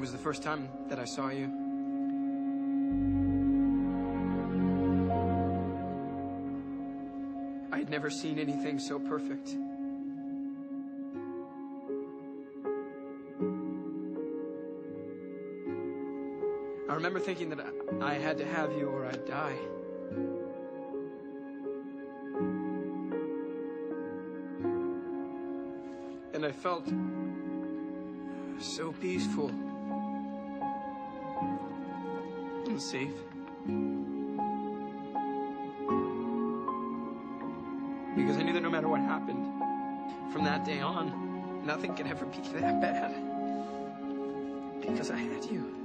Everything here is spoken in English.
It was the first time that I saw you. I had never seen anything so perfect. I remember thinking that I had to have you or I'd die. And I felt so peaceful safe. Because I knew that no matter what happened, from that day on, nothing could ever be that bad. Because I had you.